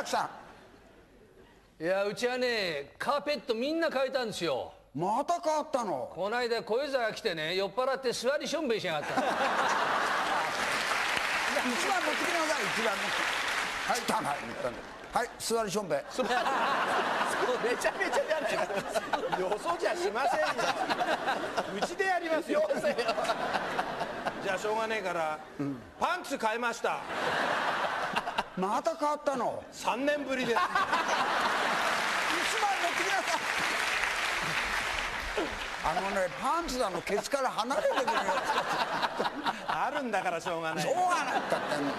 楽さいやうちはねカーペットみんな変えたんですよ。んまた変わったの？この間小遊三が来てね酔っ払って座りしょんべんしやがった。一番持ってきなさい一番持って。汚い。みたい。なはい座りしょんべ うめちゃめちゃじゃないですよそじゃしませんよ。うちでやりますよ。じゃあしょうがねえから、パンツ買いましたまた変わったの？3年ぶりです。一番持ってきなさい。あのねパンツだのケツから離れてくるよ あるんだからしょうがない。しょうがないったってんの